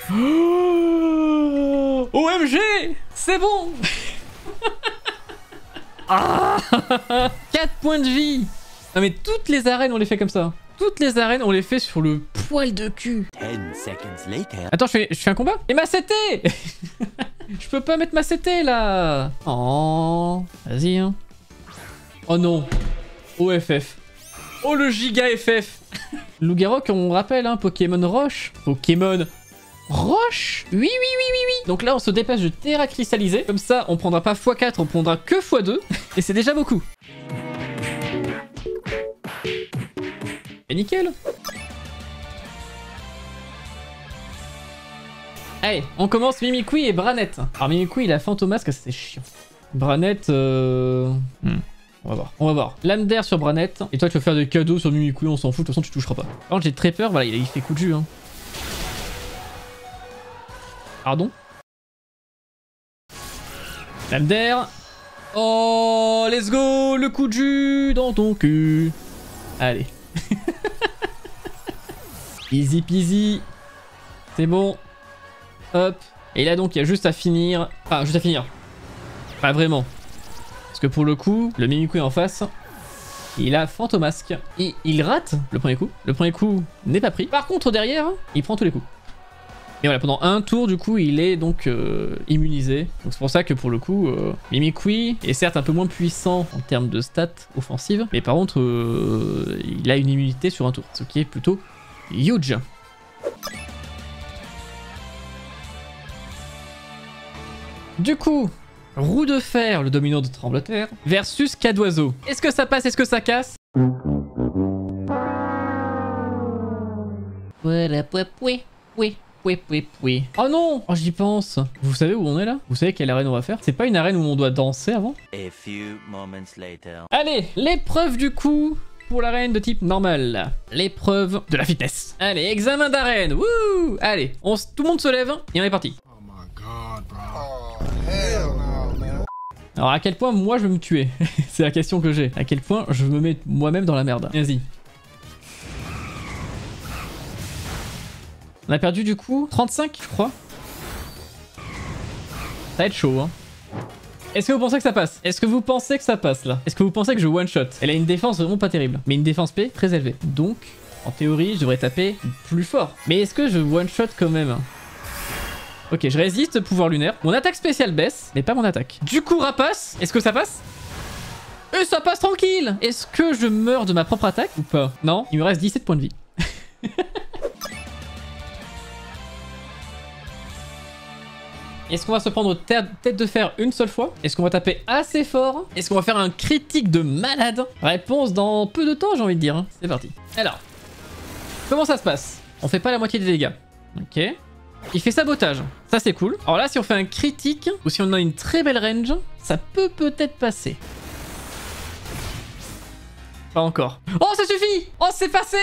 Oh OMG C'est bon ah 4 points de vie Non mais toutes les arènes on les fait comme ça. Toutes les arènes on les fait sur le poil de cul. 10 seconds later. Attends, je fais, je fais un combat? Et ma CT Je peux pas mettre ma CT là Oh Vas-y hein. Oh non OFF. Oh le giga FF Lougarok, on rappelle, hein, Pokémon Roche. Pokémon Roche? Oui, oui, oui, oui, oui Donc là, on se dépêche de Terra cristalliser. Comme ça, on prendra pas x4, on prendra que x2. Et c'est déjà beaucoup. Et nickel Allez, on commence Mimikui et Branette. Alors Mimikui, il a Fantomasque, c'est chiant. Branette, euh... hmm, On va voir. On va voir. Lame d'air sur Branette. Et toi, tu vas faire des cadeaux sur Mimikui, on s'en fout. De toute façon, tu toucheras pas. Par contre, j'ai très peur. Voilà, il il fait coup de jus. Hein. Pardon? Lame d'air. Oh, let's go Le coup de jus dans ton cul. Allez. Easy peasy. C'est bon. Hop. Et là donc il y a juste à finir. Enfin juste à finir. Pas vraiment. Parce que pour le coup, le Mimikyu en face, il a Fantomasque. Il rate le premier coup. Le premier coup n'est pas pris. Par contre derrière, il prend tous les coups. Et voilà, pendant un tour du coup, il est donc euh, immunisé. Donc c'est pour ça que pour le coup, euh, Mimikyu est certes un peu moins puissant en termes de stats offensives. Mais par contre, euh, il a une immunité sur un tour. Ce qui est plutôt huge. Du coup, roue de fer, le dominant de trembloteur, versus cas d'oiseau. Est-ce que ça passe Est-ce que ça casse? Oh non Oh, j'y pense. Vous savez où on est là? Vous savez quelle arène on va faire? C'est pas une arène où on doit danser avant? A few moments later. Allez, l'épreuve du coup pour l'arène de type normal. L'épreuve de la fitness. Allez, examen d'arène. Wouh Allez, on, tout le monde se lève et on est parti. Alors à quel point moi je veux me tuer C'est la question que j'ai. À quel point je me mets moi-même dans la merde. Vas-y. On a perdu du coup 35 je crois. Ça va être chaud hein. Est-ce que vous pensez que ça passe? Est-ce que vous pensez que ça passe là? Est-ce que vous pensez que je one shot Elle a une défense vraiment pas terrible. Mais une défense P très élevée. Donc en théorie je devrais taper plus fort. Mais est-ce que je one shot quand même Ok, je résiste, pouvoir lunaire. Mon attaque spéciale baisse, mais pas mon attaque. Du coup, rapace, est-ce que ça passe? Et ça passe tranquille Est-ce que je meurs de ma propre attaque ou pas? Non, il me reste 17 points de vie. Est-ce qu'on va se prendre tête de fer une seule fois? Est-ce qu'on va taper assez fort? Est-ce qu'on va faire un critique de malade? Réponse dans peu de temps, j'ai envie de dire. C'est parti. Alors, comment ça se passe? On fait pas la moitié des dégâts. Ok. Il fait sabotage. Ça, c'est cool. Alors là, si on fait un critique, ou si on a une très belle range, ça peut peut-être passer. Pas encore. Oh, ça suffit Oh, c'est passé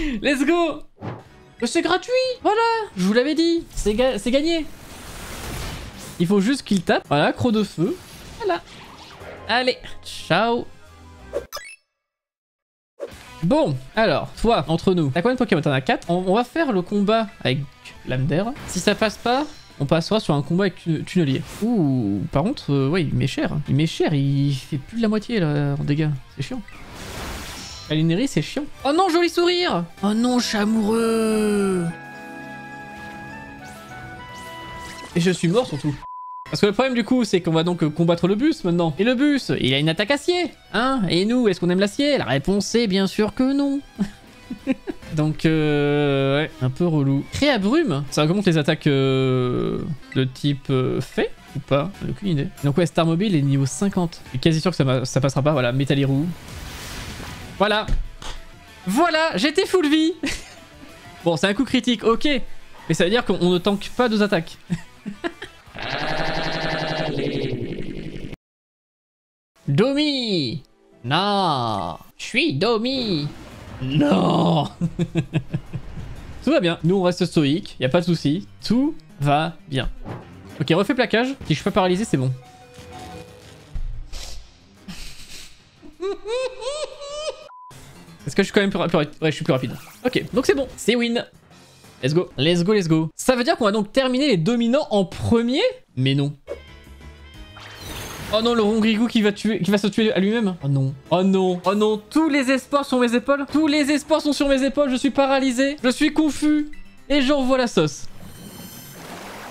Let's go C'est gratuit Voilà Je vous l'avais dit c'est gagné Il faut juste qu'il tape. Voilà, croc de feu. Voilà. Allez, ciao Bon, alors, toi, entre nous, t'as combien de Pokémon? T'en as 4 on, on va faire le combat avec l'âme d'air. Si ça passe pas, on passera sur un combat avec tu- tunnelier. Ouh, par contre, euh, ouais, il met cher. Il met cher, il fait plus de la moitié là, en dégâts. C'est chiant. Alineri, c'est chiant. Oh non, joli sourire Oh non, je suis amoureux Et je suis mort surtout. Parce que le problème du coup, c'est qu'on va donc combattre le bus maintenant. Et le bus, il a une attaque acier, hein? Et nous, est-ce qu'on aime l'acier La réponse est bien sûr que non. donc, euh, ouais, un peu relou. Créa brume, ça augmente les attaques euh, de type euh, ou pas? Aucune idée. Donc ouais, Star Mobile est niveau 50. Je suis quasi sûr que ça, passera pas. Voilà, Métallirou. Voilà. Voilà, j'étais full vie. bon, c'est un coup critique, ok. Mais ça veut dire qu'on ne tank pas deux attaques. Domi Non Je suis Domi Non Tout va bien. Nous, on reste stoïque. Y a pas de souci. Tout va bien. Ok, refais plaquage. Si je suis pas paralysé, c'est bon. Est-ce que je suis quand même plus, ra- plus rapide Ouais, je suis plus rapide. Ok, donc c'est bon. C'est win. Let's go. Let's go, let's go. Ça veut dire qu'on va donc terminer les dominants en premier? Mais non. Oh non, le Rongrigou qui va tuer, qui va se tuer à lui-même. Oh non. Oh non. Oh non. Tous les espoirs sont mes épaules. Tous les espoirs sont sur mes épaules. Je suis paralysé. Je suis confus. Et j'envoie la sauce.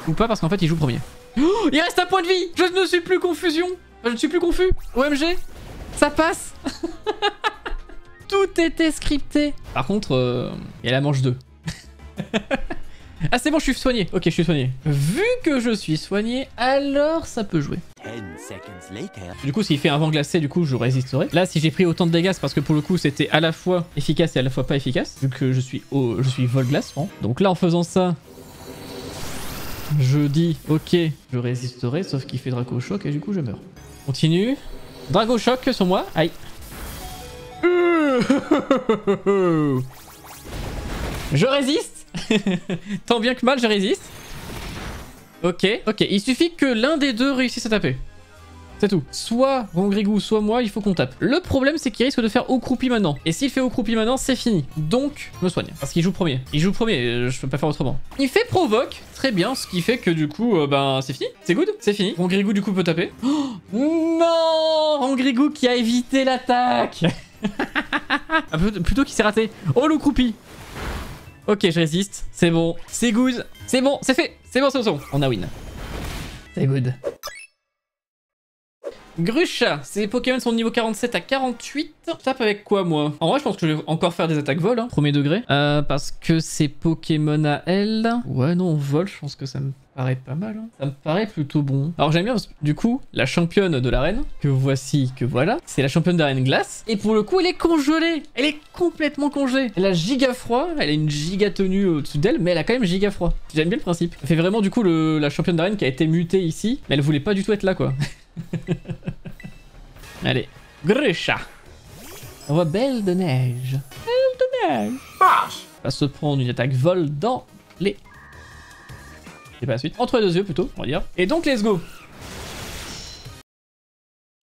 Ou pas parce qu'en fait il joue premier. Oh, il reste un point de vie. Je ne suis plus confusion. Je ne suis plus confus. OMG. Ça passe. Tout était scripté. Par contre, euh, il y a la manche 2. ah c'est bon, je suis soigné. Ok, je suis soigné. Vu que je suis soigné, alors ça peut jouer. Du coup, s'il fait un vent glacé, du coup, je résisterai. Là, si j'ai pris autant de dégâts, c'est parce que pour le coup, c'était à la fois efficace et à la fois pas efficace, vu que je suis au, je suis vol glace. bon. Donc là, en faisant ça, je dis, ok, je résisterai, sauf qu'il fait Draco Choc et du coup, je meurs. Continue. Drago Choc sur moi. Aïe. Je résiste. Tant bien que mal, je résiste. Ok, ok. Il suffit que l'un des deux réussisse à taper. C'est tout. Soit Rongrigou, soit moi, il faut qu'on tape. Le problème, c'est qu'il risque de faire au croupi maintenant. Et s'il fait au croupi maintenant, c'est fini. Donc, je me soigne. Parce qu'il joue premier. Il joue premier, euh, je peux pas faire autrement. Il fait provoque, très bien, ce qui fait que du coup, euh, ben, c'est fini. C'est good, c'est fini. Rongrigou, du coup, peut taper. Oh, non Rongrigou qui a évité l'attaque Ah, plutôt- Plutôt qu'il s'est raté. Oh, le croupi Ok, je résiste. C'est bon. C'est good. C'est bon, c'est fait. C'est bon, c'est bon. On a win. C'est good. Grucha, ces Pokémon sont de niveau 47 à 48. Je tape avec quoi moi? En vrai, je pense que je vais encore faire des attaques vol, hein, premier degré. Euh, parce que c'est Pokémon à elle. Ouais, non, vol, je pense que ça me paraît pas mal. hein. Ça me paraît plutôt bon. Alors j'aime bien, parce que, du coup, la championne de l'arène, que voici, que voilà, c'est la championne d'arène glace. Et pour le coup, elle est congelée. Elle est complètement congelée. Elle a giga froid, elle a une giga tenue au-dessus d'elle, mais elle a quand même giga froid. J'aime bien le principe. Elle fait vraiment du coup le- la championne d'arène qui a été mutée ici, mais elle voulait pas du tout être là quoi. Allez, Grisha. On voit Belle de Neige. Belle de Neige. Va se prendre une attaque vol dans les. C'est pas la suite. Entre les deux yeux plutôt, on va dire. Et donc, let's go.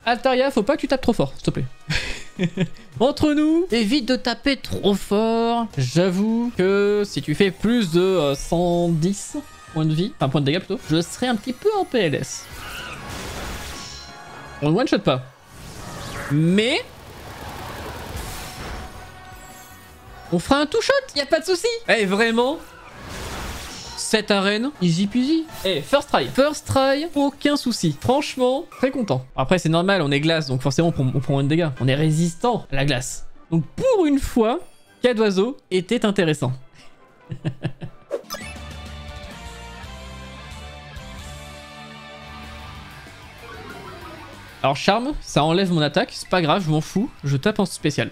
Altaria, faut pas que tu tapes trop fort, s'il te plaît. Entre nous, évite de taper trop fort. J'avoue que si tu fais plus de euh, 110 points de vie, enfin points de dégâts plutôt, je serai un petit peu en PLS. On ne one-shot pas. Mais... On fera un two-shot, y a pas de souci. Eh, vraiment cette arène, easy peasy. Eh, first try. First try, aucun souci. Franchement, très content. Après, c'est normal, on est glace, donc forcément, on prend, on prend moins de dégâts. On est résistant à la glace. Donc, pour une fois, cas d'oiseau était intéressant. Alors charme, ça enlève mon attaque, c'est pas grave, je m'en fous, je tape en spécial.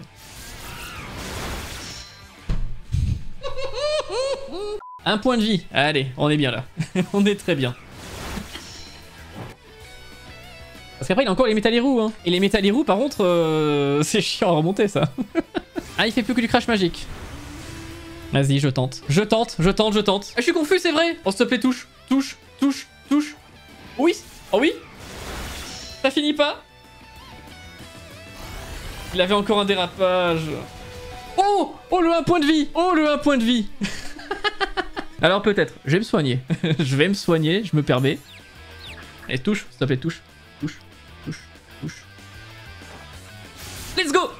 Un point de vie, allez, on est bien là. on est très bien. Parce qu'après il a encore les métallirous, hein. Et les métallirous par contre, euh, c'est chiant à remonter ça. ah il fait plus que du crash magique. Vas-y, je tente. Je tente, je tente, je tente. Ah, je suis confus, c'est vrai Oh, s'il te plaît, touche, touche, touche, touche. Oui Oh oui Ça finit pas Il avait encore un dérapage. Oh Oh, le 1 point de vie Oh, le 1 point de vie Alors peut-être, je vais me soigner. je vais me soigner, je me permets. Allez, touche, s'il te plaît, touche. Touche, touche, touche. Let's go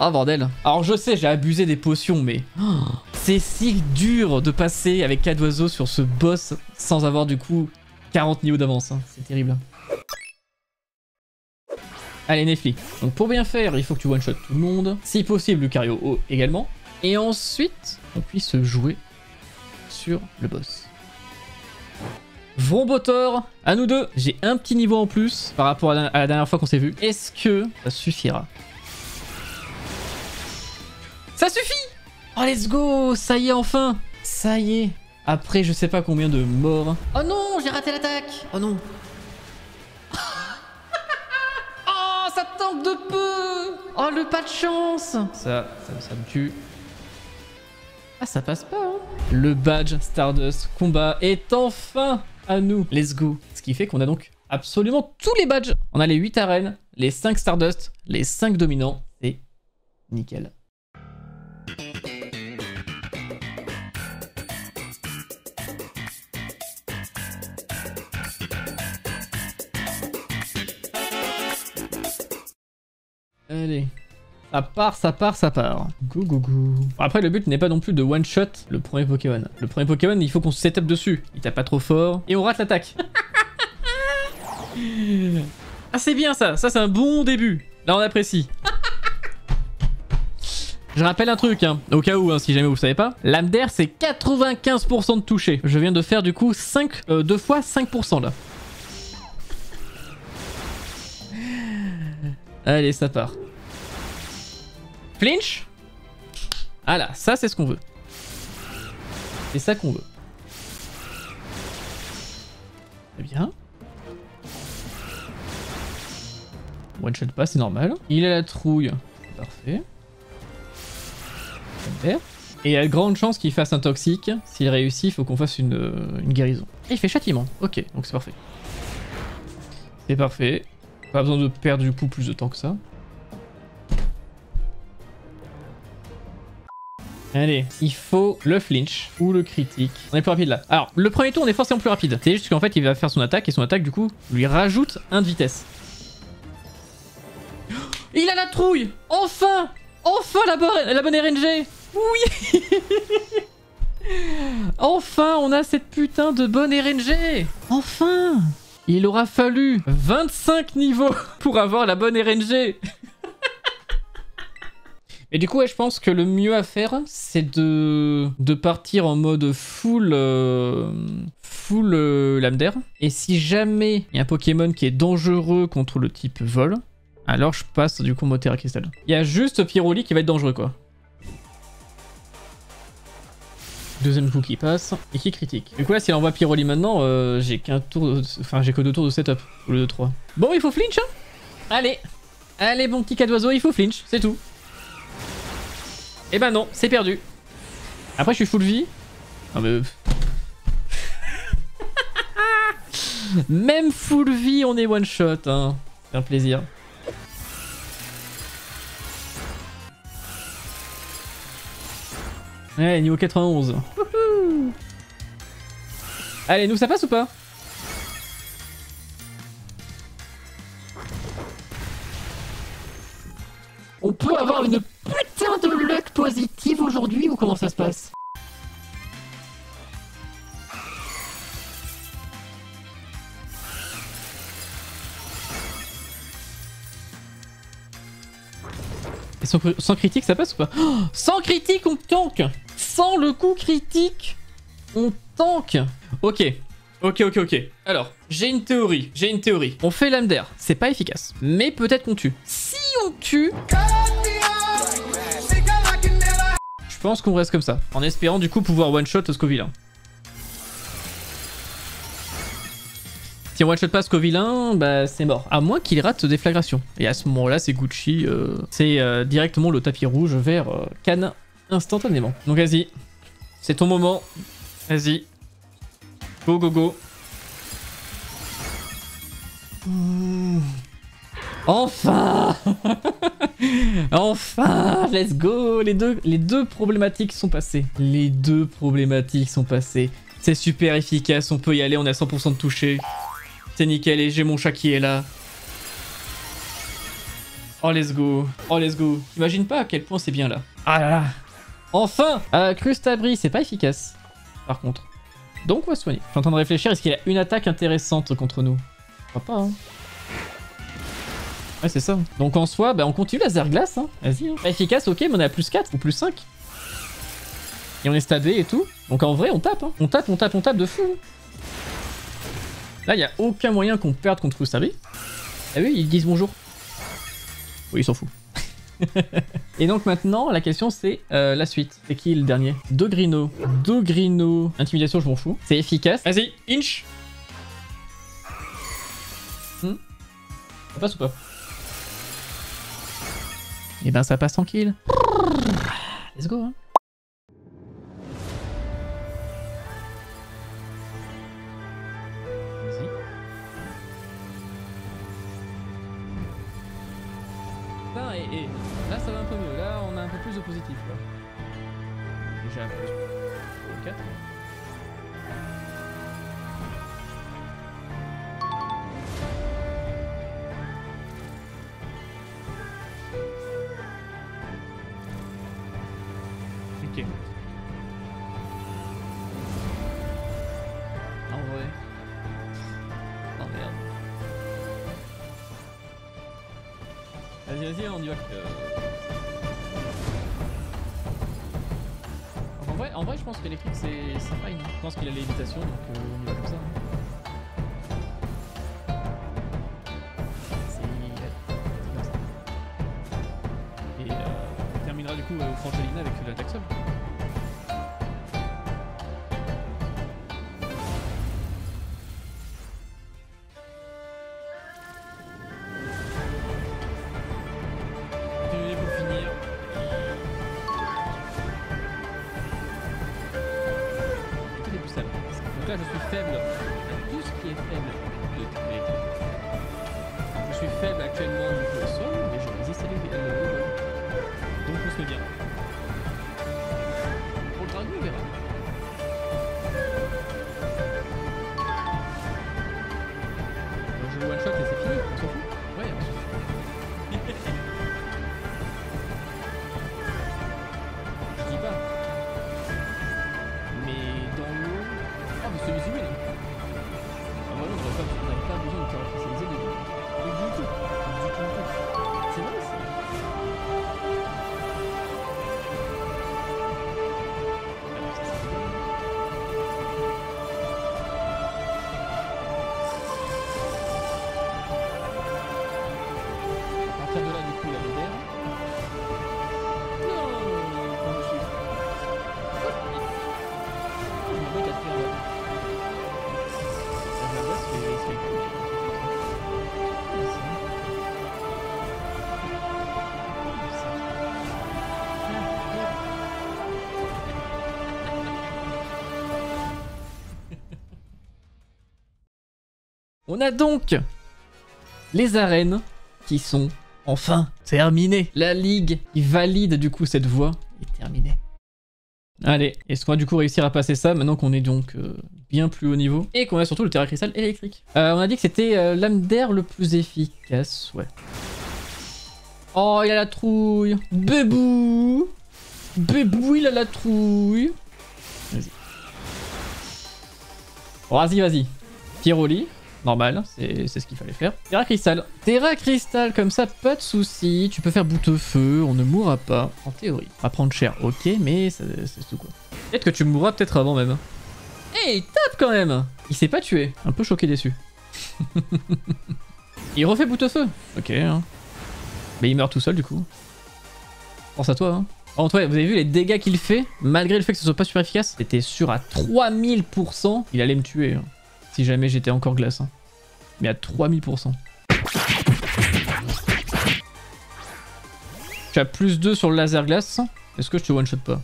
Oh bordel. Alors je sais, j'ai abusé des potions, mais... oh, c'est si dur de passer avec 4 oiseaux sur ce boss sans avoir du coup 40 niveaux d'avance. hein. C'est terrible. Allez, Nefli. Donc pour bien faire, il faut que tu one-shot tout le monde. Si possible, Lucario également. Et ensuite, on puisse jouer sur le boss. Vrombotor, à nous deux. J'ai un petit niveau en plus par rapport à la, à la dernière fois qu'on s'est vu. Est-ce que ça suffira? Ça suffit Oh, let's go Ça y est, enfin Ça y est Après, je sais pas combien de morts. Oh non, j'ai raté l'attaque Oh non Oh, ça tank de peu Oh, le pas de chance Ça, ça, ça me tue. Ah, ça passe pas, hein Le badge Stardust combat est enfin à nous. Let's go. Ce qui fait qu'on a donc absolument tous les badges. On a les 8 arènes, les 5 Stardust, les 5 dominants. C'est nickel. Ça part, ça part, ça part. Go, go, go. Après, le but n'est pas non plus de one-shot le premier Pokémon. Le premier Pokémon, il faut qu'on se setup dessus. Il tape pas trop fort. Et on rate l'attaque. ah, c'est bien ça. Ça, c'est un bon début. Là, on apprécie. Je rappelle un truc, hein, au cas où, hein, si jamais vous savez pas. Lame d'air, c'est 95% de toucher. Je viens de faire du coup 5, euh, deux fois 5% là. Allez, ça part. Flinch Ah là, ça c'est ce qu'on veut. C'est ça qu'on veut. Très bien. One shot pas, c'est normal. Il a la trouille. Parfait. Et il y a de grandes chances qu'il fasse un toxique. S'il réussit, il faut qu'on fasse une, euh, une guérison. Et il fait châtiment. Ok, donc c'est parfait. C'est parfait. Pas besoin de perdre du coup plus de temps que ça. Allez, il faut le flinch ou le critique. On est plus rapide là. Alors, le premier tour, on est forcément plus rapide. C'est juste qu'en fait, il va faire son attaque et son attaque, du coup, lui rajoute un de vitesse. Il a la trouille Enfin Enfin la, bonne- la bonne RNG Oui Enfin, on a cette putain de bonne RNG Enfin Il aura fallu 25 niveaux pour avoir la bonne RNG et du coup, je pense que le mieux à faire, c'est de, partir en mode full, euh, full euh. Et si jamais il y a un Pokémon qui est dangereux contre le type vol, alors je passe du coup Terra Cristal. Il y a juste Pyroli qui va être dangereux, quoi. Deuxième coup qui passe et qui critique. Du coup là, s'il envoie Pyroli maintenant, euh, j'ai qu'un tour, de- enfin j'ai que deux tours de setup au lieu de trois. Bon, il faut flinch, hein Allez, allez, bon petit cas d'oiseau, il faut flinch, c'est tout. Eh ben non, c'est perdu. Après, je suis full vie. Non mais... Même full vie, on est one shot. Hein. C'est un plaisir. Ouais, niveau 91. Wouhou. Allez, nous ça passe ou pas? on peut avoir une putain de luck positive aujourd'hui ou comment ça se passe? Sans, critique, ça passe ou pas? Oh, Sans critique, on tank Sans le coup critique, on tank Ok, ok, ok, ok. Alors, j'ai une théorie, j'ai une théorie. On fait l'âme d'air, c'est pas efficace, mais peut-être qu'on tue. Je pense qu'on reste comme ça. En espérant du coup pouvoir one-shot Scovillain. Si on one-shot pas Scovillain, bah c'est mort. À moins qu'il rate déflagration. Et à ce moment-là, c'est Gucci. euh, c'est euh, directement le tapis rouge vers euh, Cannes instantanément. Donc vas-y. C'est ton moment. Vas-y. Go, go, go. Mmh. Enfin Enfin Let's go les deux, problématiques sont passées. Les deux problématiques sont passées. C'est super efficace, on peut y aller, on est à 100% de toucher. C'est nickel et j'ai mon chat qui est là. Oh let's go. Oh let's go. T'imagines pas à quel point c'est bien là. Ah là là. Enfin euh, Crustabri, c'est pas efficace. Par contre. Donc on va soigner. Je suis en train de réfléchir, est-ce qu'il a une attaque intéressante contre nous? Je crois pas hein. Ouais, c'est ça. Donc en soi, bah, on continue laser glace. Hein. Vas-y. Hein. Efficace, ok, mais on est à plus 4 ou plus 5. Et on est stabé et tout. Donc en vrai, on tape. Hein. On tape, on tape, on tape de fou. Là, il a aucun moyen qu'on perde contre Kustabi. Ah oui, ils disent bonjour. Oui, ils s'en fout. et donc maintenant, la question c'est euh, la suite. C'est qui le dernier? Dogrino. Dogrino. Intimidation, je m'en fous. C'est efficace. Vas-y, inch. Hmm Ça passe ou pas? Et ben ça passe tranquille. Let's go. Hein. Et là ça va un peu mieux. Là on a un peu plus de positif. Là. Déjà plus 4. C'est. Je pense qu'il a l'évitation, donc euh, on y va comme ça. Suis faible actuellement du au sol, mais je résiste à l'é- Donc on se met bien. On a donc les arènes qui sont enfin terminées. La ligue qui valide du coup cette voie est terminée. Allez, est-ce qu'on va du coup réussir à passer ça maintenant qu'on est donc euh, bien plus haut niveau et qu'on a surtout le terrain cristal électrique? Euh, On a dit que c'était euh, l'âme d'air le plus efficace, ouais. Oh, il a la trouille Bébou Bébou, il a la trouille Vas-y. Vas-y, vas-y. Piroli. Normal, c'est c'est ce qu'il fallait faire. Terra Cristal. Terra Cristal, comme ça, pas de soucis. Tu peux faire bout feu, on ne mourra pas, en théorie. Va prendre cher, ok, mais c'est tout quoi. Peut-être que tu mourras peut-être avant même. Hey, tape quand même Il s'est pas tué. Un peu choqué déçu. il refait bout feu. Ok. hein. Mais il meurt tout seul du coup. Pense à toi. Hein. En toi, vous avez vu les dégâts qu'il fait? Malgré le fait que ce soit pas super efficace, c'était sûr à 3000%, il allait me tuer. hein. Si jamais j'étais encore glace. hein. Mais à 3000%. Tu as plus 2 sur le laser glace. Est-ce que je te one-shot pas?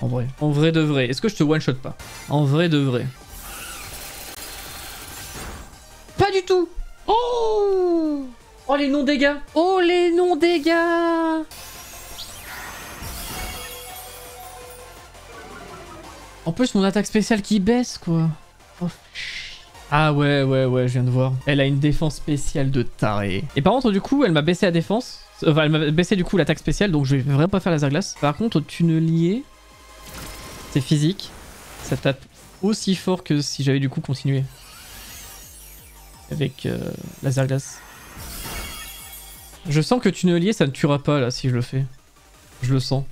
En vrai. En vrai de vrai. Est-ce que je te one-shot pas? En vrai de vrai. Pas du tout Oh Oh les non-dégâts Oh les non-dégâts En plus mon attaque spéciale qui baisse quoi. Oh, ah ouais ouais ouais je viens de voir. Elle a une défense spéciale de taré. Et par contre du coup elle m'a baissé la défense. Enfin elle m'a baissé du coup l'attaque spéciale donc je vais vraiment pas faire laser glace. Par contre au tunnelier c'est physique. Ça tape aussi fort que si j'avais du coup continué. Avec euh, laser. Je sens que tunnelier ça ne tuera pas là si je le fais. Je le sens.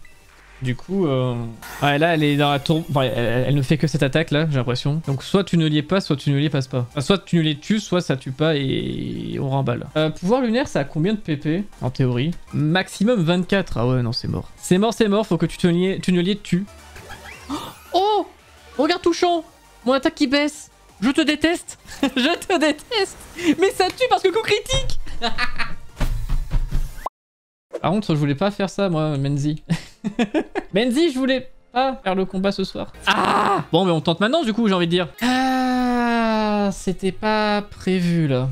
Du coup, euh... ouais, là elle est dans la tour. Enfin, elle, ne fait que cette attaque là, j'ai l'impression. Donc soit tunnelier passe, soit tunnelier passe pas. Enfin, soit tunnelier tue, soit ça tue pas et on remballe. Euh, pouvoir lunaire, ça a combien de PP en théorie Maximum 24. Ah ouais, non, c'est mort. C'est mort, c'est mort, faut que tu tunnelier, tunnelier tue. Oh Regarde touchant Mon attaque qui baisse Je te déteste Je te déteste Mais ça tue parce que coup critique Par contre, je voulais pas faire ça, moi, Menzi. Menzi, je voulais pas faire le combat ce soir. Ah Bon, mais on tente maintenant, du coup, j'ai envie de dire. Ah C'était pas prévu, là.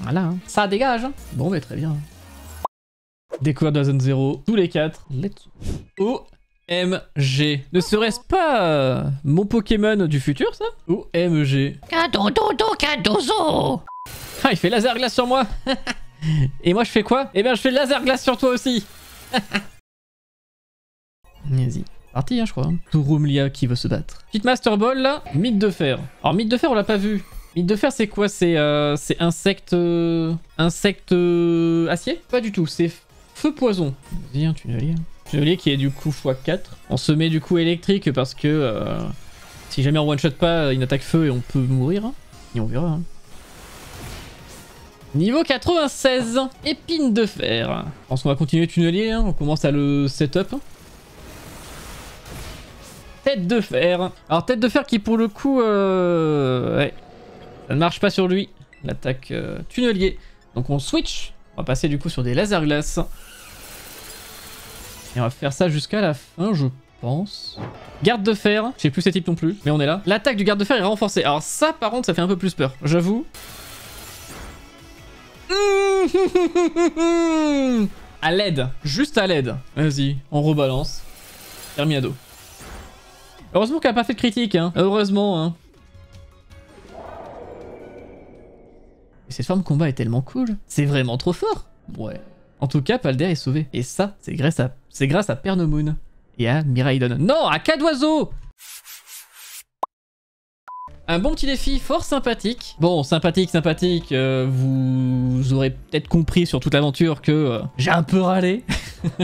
Voilà, hein. ça dégage. hein. Bon, mais très bien. Découverte de la zone 0, tous les 4. Let's go. OMG. Ne serait-ce pas euh, mon Pokémon du futur, ça? OMG. Cadododo Cadozo Ah, il fait laser glace sur moi Et moi, je fais quoi? Eh bien, je fais laser glace sur toi aussi Vas-y. Parti, hein, je crois. Turumlia qui veut se battre. Petite Master Ball, là. Mythe de fer. Alors, mythe de fer, on l'a pas vu. Mythe de fer, c'est quoi? C'est euh, insecte... euh, Insecte... euh, acier? Pas du tout, c'est feu poison. Vas-y, un tunnelier. Tunnelier qui est du coup x4. On se met du coup électrique parce que... euh, si jamais on one-shot pas une attaque feu et on peut mourir. hein. Et on verra. hein. Niveau 96, épine de fer. Je pense qu'on va continuer tunnelier, hein. on commence à le setup. Tête de fer. Alors tête de fer qui pour le coup, euh... ouais, ça ne marche pas sur lui. L'attaque euh, tunnelier. Donc on switch. On va passer du coup sur des laser glaces. Et on va faire ça jusqu'à la fin, je pense. Garde de fer, je sais plus ces types non plus, mais on est là. L'attaque du garde de fer est renforcée. Alors ça par contre ça fait un peu plus peur, j'avoue. À l'aide, juste à l'aide. Vas-y, on rebalance. Terminado. Heureusement qu'elle a pas fait de critique, hein. Heureusement, hein. Et cette forme combat est tellement cool. C'est vraiment trop fort. Ouais. En tout cas, Palder est sauvé. Et ça, c'est grâce à, c'est grâce à Pernomoon. Et à Miraidon. Non, à Cadoiseau un bon petit défi fort sympathique. Bon, sympathique, sympathique, euh, vous aurez peut-être compris sur toute l'aventure que euh, j'ai un peu râlé.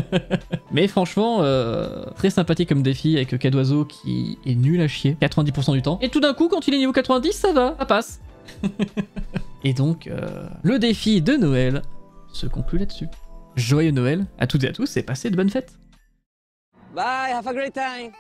Mais franchement, euh, très sympathique comme défi avec Cadoiseau qui est nul à chier 90% du temps. Et tout d'un coup, quand il est niveau 90, ça va, ça passe. et donc, le défi de Noël se conclut là-dessus. Joyeux Noël à toutes et à tous et passez de bonnes fêtes. Bye, have a great time.